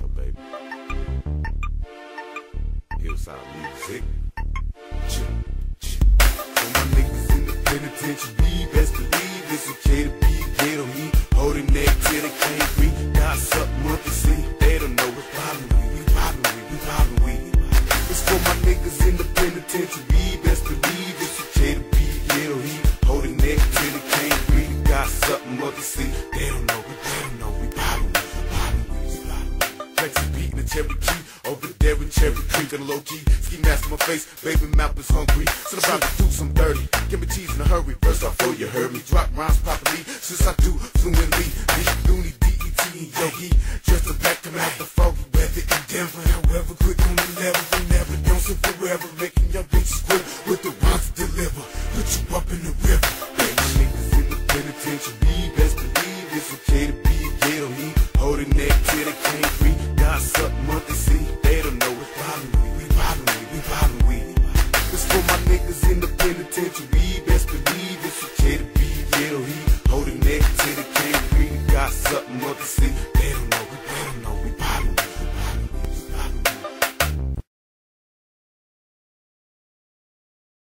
Hillside, baby. Hillside music. For my niggas in the penitentiary, best believe it's okay to be ghetto. Me holding neck till they can't breathe. Got something up monkey see, they don't know what's bothering me. We bothering me, we bothering me. It's for my niggas in the penitentiary, best believe it's okay to be ghetto. He holding neck till they can't breathe. Got something up monkey see. Key over there in Cherry Creek the low key. Ski mask on my face, baby mouth is hungry. So I'm about to do some dirty. Give me cheese in a hurry. First off, oh, you heard me. Drop rhymes properly. Since I do fluently. Big Looney, DET, and Yogi. Just a back coming out the foggy weather in Denver. However, quick on the level. We never don't sit forever. Making your bitches quit with the rhymes to deliver. Put you up in the river. Hey, niggas in the penitentiary. Best believe it's okay to be ghetto. He holding neck till they can't breathe. In the penitentiary. Best believe it's okay to be ghetto. He holding neck they can't breathe. Got something up to see.